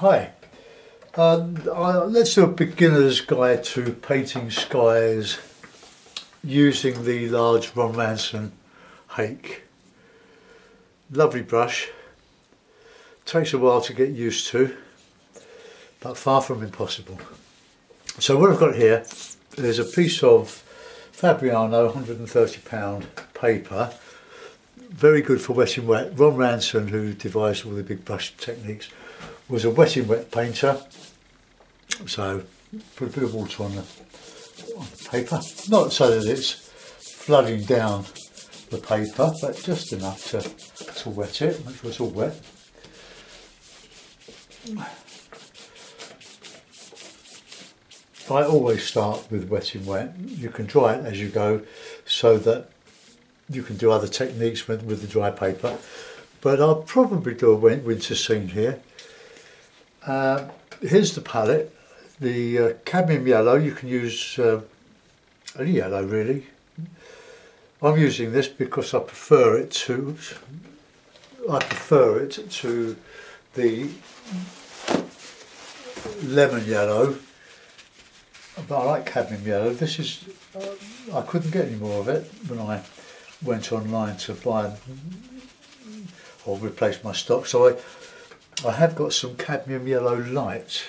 Hi, uh, I, let's do a beginner's guide to painting skies using the large Ron Ranson Hake. Lovely brush, takes a while to get used to, but far from impossible. So what I've got here is a piece of Fabriano 130 pound paper, very good for wet in wet. Ron Ranson, who devised all the big brush techniques, was a wet in wet painter. So put a bit of water on the, on the paper, not so that it's flooding down the paper, but just enough to, to wet it, make sure it's all wet. I always start with wetting wet. You can dry it as you go so that you can do other techniques with, with the dry paper. But I'll probably do a wet winter scene here. Uh, here's the palette. The uh, cadmium yellow, you can use uh, any yellow really. I'm using this because I prefer it to I prefer it to the lemon yellow but I like cadmium yellow. This is, uh, I couldn't get any more of it when I went online to buy or replace my stock. So I, I have got some cadmium yellow light,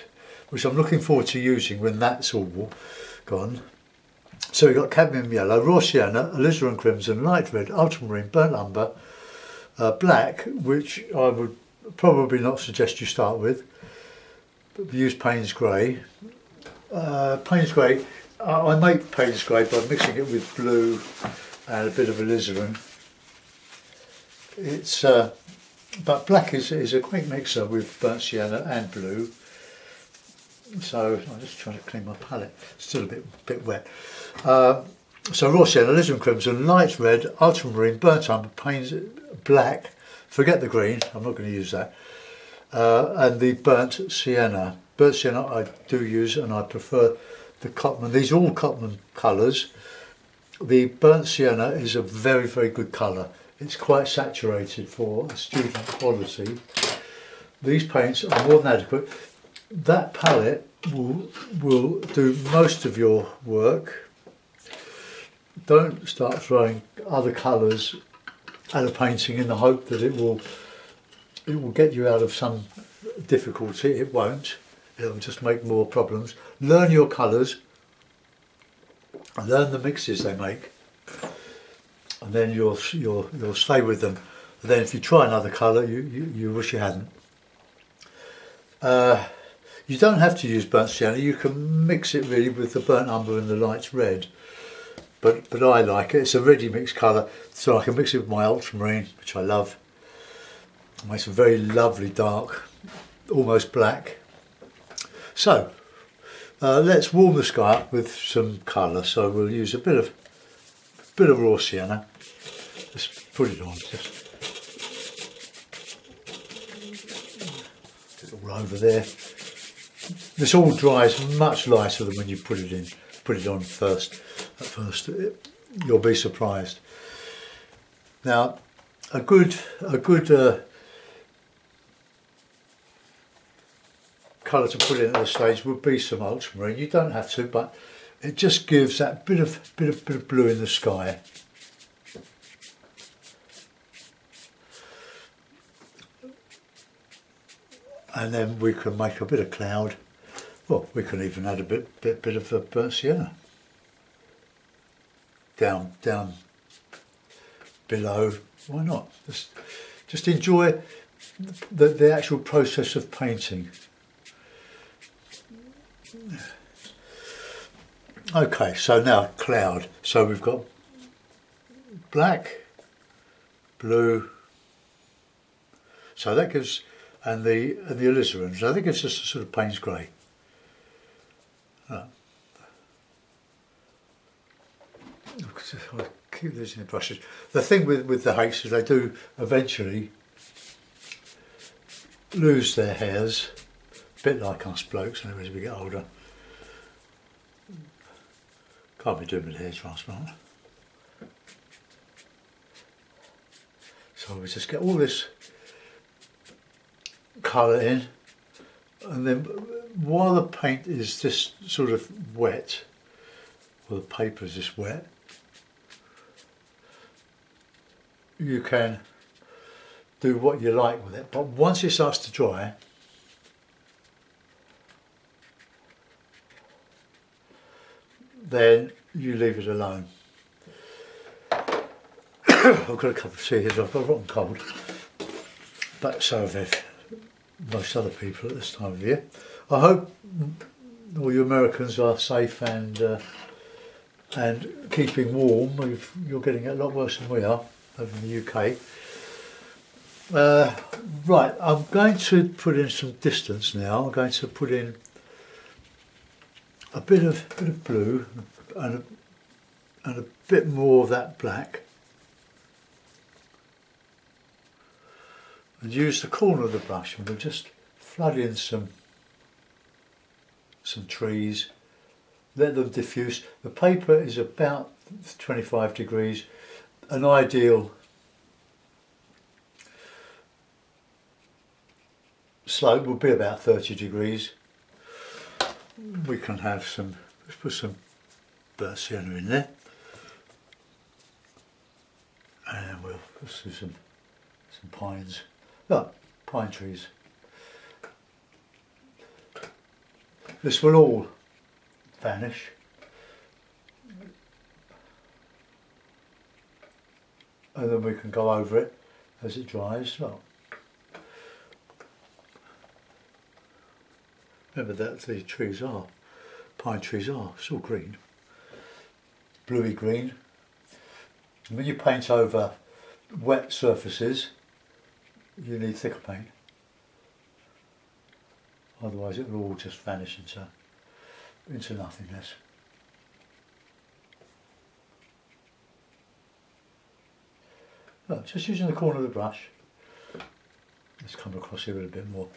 which I'm looking forward to using when that's all gone. So we've got cadmium yellow, raw sienna, alizarin crimson, light red, ultramarine, burnt umber, uh, black, which I would probably not suggest you start with. Use Payne's grey, uh, Payne's Grey, I make Payne's Grey by mixing it with blue and a bit of alizarin. It's, uh, but black is, is a great mixer with burnt sienna and blue. So I'm just trying to clean my palette, still a bit bit wet. Uh, so raw sienna, alizarin crimson, light red, ultramarine, burnt umber, Payne's black, forget the green, I'm not going to use that, uh, and the burnt sienna burnt sienna I do use and I prefer the Cotman. These are all Cotman colours. The burnt sienna is a very, very good colour. It's quite saturated for a student quality. These paints are more than adequate. That palette will, will do most of your work. Don't start throwing other colours at a painting in the hope that it will it will get you out of some difficulty. It won't it'll just make more problems. Learn your colours, and learn the mixes they make, and then you'll you'll you'll stay with them. And then if you try another colour, you, you, you wish you hadn't. Uh, you don't have to use burnt sienna. You can mix it really with the burnt umber and the light red. But but I like it. It's a ready mixed colour, so I can mix it with my ultramarine, which I love. It makes a very lovely dark, almost black. So uh, let's warm the sky up with some colour. So we'll use a bit of bit of raw sienna. Just put it on. Just it all over there. This all dries much lighter than when you put it in. Put it on first. At first, it, you'll be surprised. Now, a good a good uh, colour to put in at this stage would be some ultramarine. You don't have to, but it just gives that bit of bit of bit of blue in the sky. And then we can make a bit of cloud. Well, we can even add a bit bit bit of a burnt sienna down down below. Why not? Just just enjoy the, the actual process of painting. Okay, so now cloud. So we've got black, blue. So that gives, and the and the alizarin. So that gives us a sort of Payne's grey. Ah. Oh. I keep losing the brushes. The thing with, with the hakes is they do eventually lose their hairs a bit like us blokes as we get older. Can't be doing with hair transplant. So we just get all this colour in and then while the paint is just sort of wet, or the paper is just wet, you can do what you like with it. But once it starts to dry, then you leave it alone. I've got a cup of tea here, I've got rotten cold. But so have most other people at this time of year. I hope all you Americans are safe and uh, and keeping warm. You're getting a lot worse than we are over in the UK. Uh, right, I'm going to put in some distance now. I'm going to put in a bit of bit of blue and a, and a bit more of that black. And use the corner of the brush and we'll just flood in some some trees, let them diffuse. The paper is about 25 degrees, an ideal slope would be about 30 degrees. We can have some, let's put some burnt sienna in there. And we'll do some, some pines, oh, pine trees. This will all vanish. And then we can go over it as it dries. Well, remember that the trees are, pine trees are, still green, bluey green. And when you paint over wet surfaces, you need thicker paint. Otherwise it will all just vanish into, into nothingness. Oh, just using the corner of the brush. Let's come across here with a bit more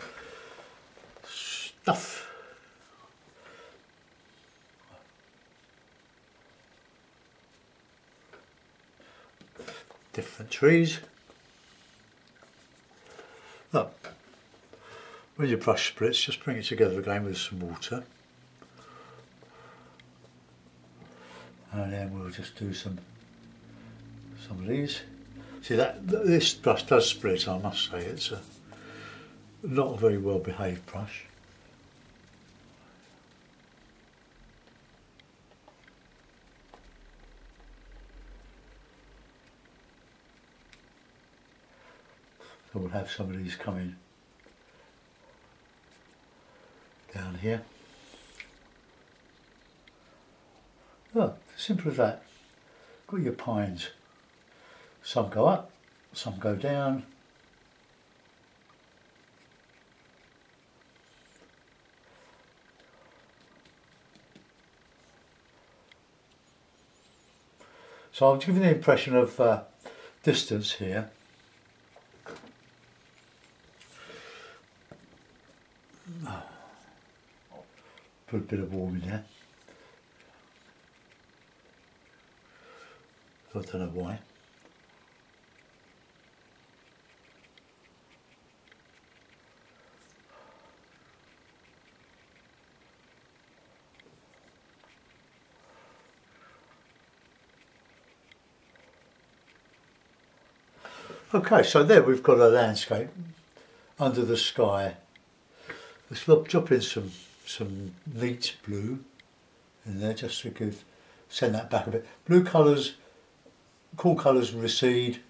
stuff. Different trees. Oh, when your brush splits, just bring it together again with some water. And then we'll just do some some of these. See that this brush does split, I must say. It's a not a very well behaved brush. So we'll have some of these coming here. Oh, simple as that. Got your pines. Some go up, some go down. So I'm giving the impression of uh, distance here. Put a bit of warm in there. I don't know why. Okay, so there we've got a landscape under the sky. Let's drop in some some neat blue in there just to give send that back a bit. Blue colours, cool colours recede,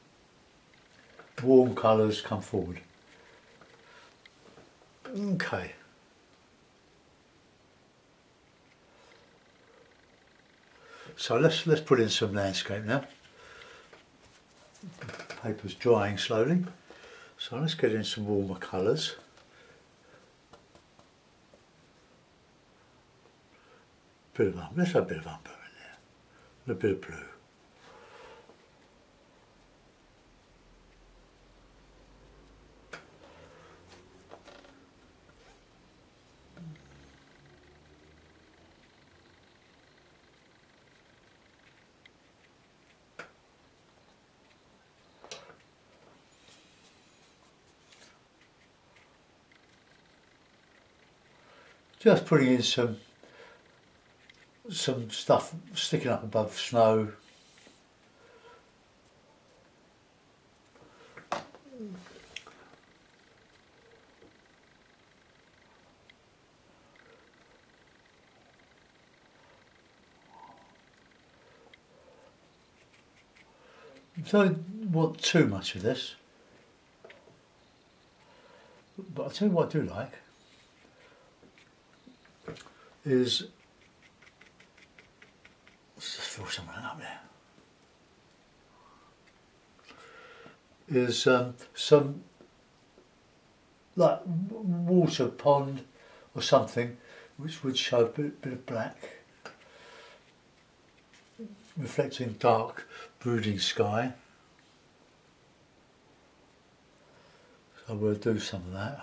warm colours come forward. Okay. So let's let's put in some landscape now. Paper's drying slowly. So let's get in some warmer colours. Puis le vent, mais ça peut le vent peut venir. Le pire pleut. Just putting in some some stuff sticking up above snow. Don't want too much of this. But I'll tell you what I do like is Is um, some like water pond or something which would show a bit, bit of black reflecting dark brooding sky. So we'll do some of that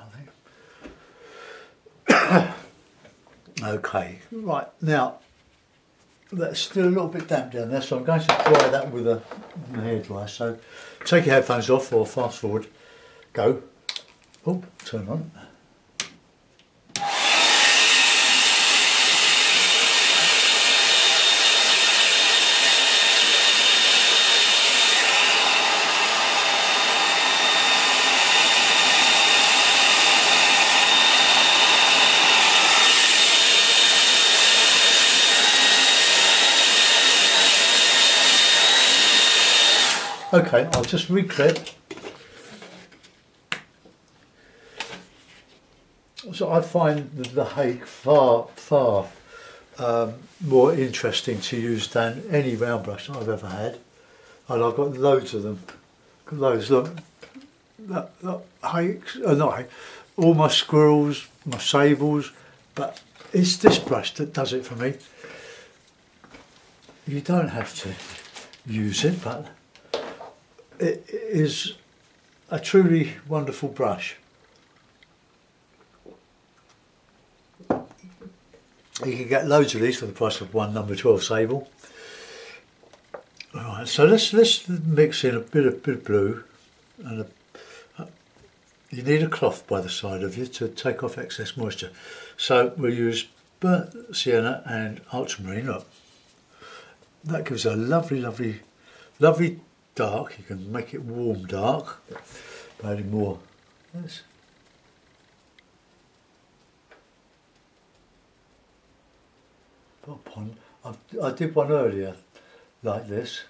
I think. Okay, right now that's still a little bit damp down there, so I'm going to dry that with a, hairdryer. So take your headphones off or fast forward, go. Oh, turn on. Okay, I'll just reclip. So I find the hake far, far um, more interesting to use than any round brush I've ever had. And I've got loads of them. Loads, look. Hakes, uh, not hake, all my squirrels, my sables, but it's this brush that does it for me. You don't have to use it, but it is a truly wonderful brush. You can get loads of these for the price of one number 12 sable. Alright, so let's let's mix in a bit of bit of blue and a, you need a cloth by the side of you to take off excess moisture. So we'll use burnt sienna and ultramarine. Look, that gives a lovely, lovely, lovely dark, you can make it warm dark by adding more. Yes. Pond. I, I did one earlier like this.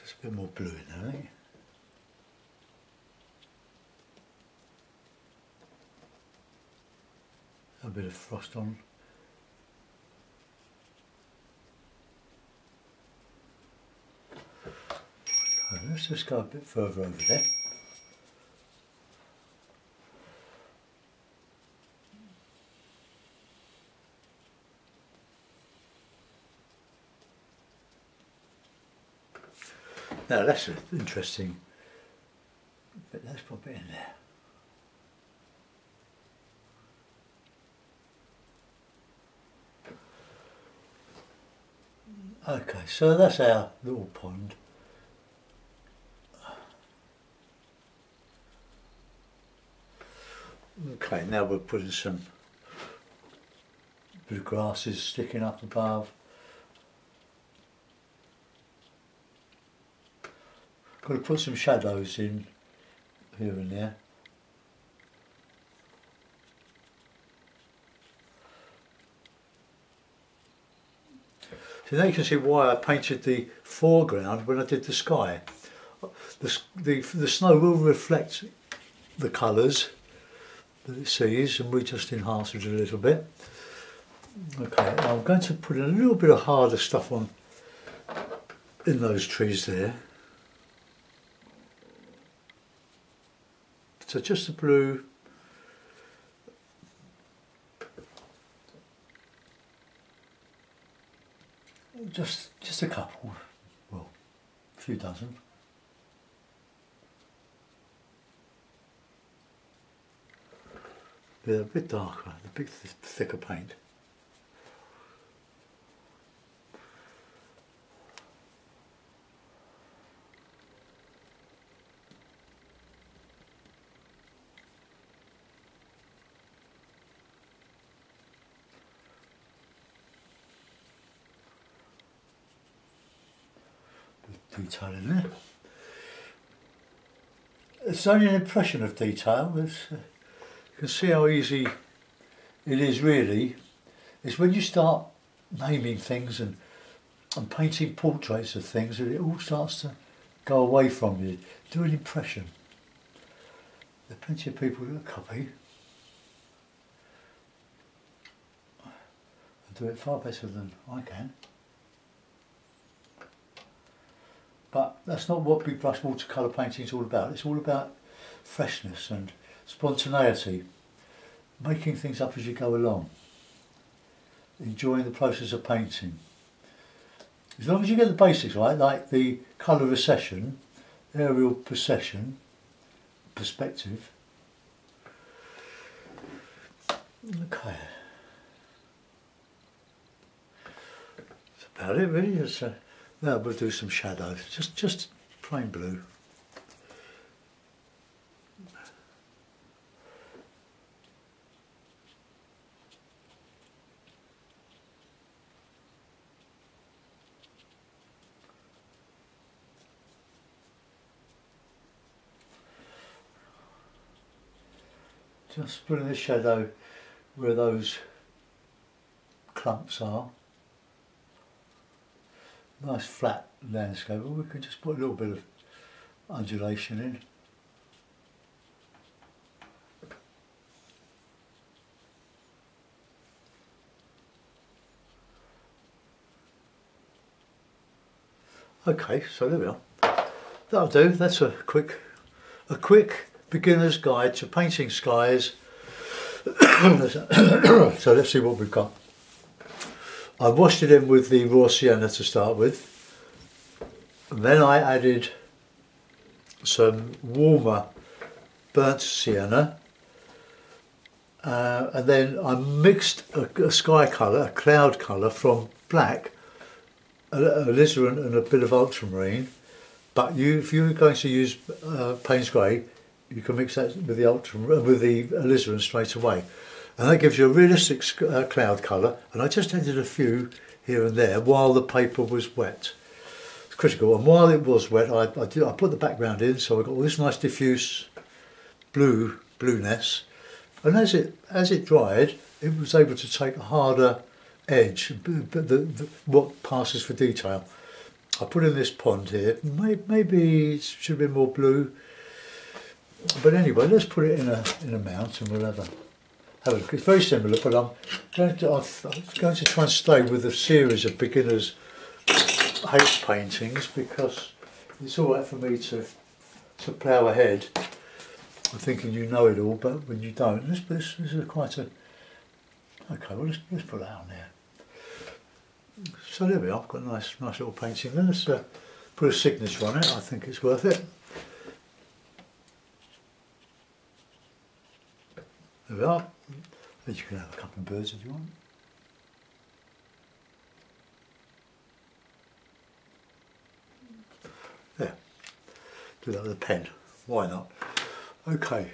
Just a bit more blue in there, I think. a bit of frost on. let's just go a bit further over there. Now that's an interesting bit, let's pop it in there. Okay, so that's our little pond. Okay, now we're putting some blue grasses sticking up above. Got to put some shadows in here and there. So now you can see why I painted the foreground when I did the sky. The, the, the snow will reflect the colours that it sees and we just enhance it a little bit. Okay, I'm going to put a little bit of harder stuff on in those trees there. So just the blue just just a couple, well, a few dozen. They're a bit darker, the bit th thicker paint. Detail in there. It's only an impression of detail. Uh, you can see how easy it is really. It's when you start naming things and, and painting portraits of things that it all starts to go away from you. Do an impression. There are plenty of people who copy and do it far better than I can. But that's not what big brush watercolour painting is all about. It's all about freshness and spontaneity, making things up as you go along, enjoying the process of painting. As long as you get the basics right, like the colour recession, aerial procession, perspective. Okay. That's about it really. It's, uh, now we'll do some shadows, just, just plain blue. Just putting the shadow where those clumps are nice flat landscape, we can just put a little bit of undulation in. Okay, so there we are. That'll do. That's a quick, a quick beginner's guide to painting skies. so let's see what we've got. I washed it in with the raw sienna to start with. And then I added some warmer burnt sienna. Uh, and then I mixed a, a, sky colour, a cloud colour from black, alizarin and a bit of ultramarine. But you, if you're going to use uh, Payne's Grey, you can mix that with the ultra with the alizarin straight away and that gives you a realistic uh, cloud colour. And I just added a few here and there while the paper was wet. It's critical. And while it was wet I, I, did, I put the background in so I got all this nice diffuse blue blueness. And as it as it dried it was able to take a harder edge the, the, what passes for detail. I put in this pond here. Maybe, maybe it should been more blue. But anyway let's put it in a in a mount and we'll have a have a look. It's very similar, but I'm going to I'm going to try and stay with a series of beginners house paintings because it's all right for me to to plough ahead. I'm thinking you know it all, but when you don't, this this, this is quite a okay. Well, let's let's put that on there. So there we are. I've got a nice nice little painting. Let's uh, put a signature on it. I think it's worth it. There we are. You can have a couple of birds if you want. There. Do that with a pen. Why not? Okay.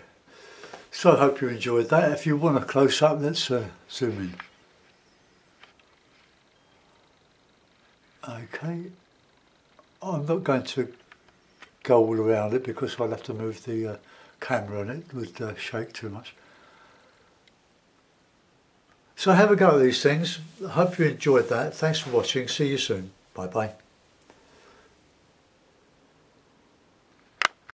So I hope you enjoyed that. If you want a close up, let's uh, zoom in. Okay. I'm not going to go all around it because I'll have to move the uh, camera and it would uh, shake too much. So have a go at these things. I hope you enjoyed that. Thanks for watching. See you soon. Bye bye.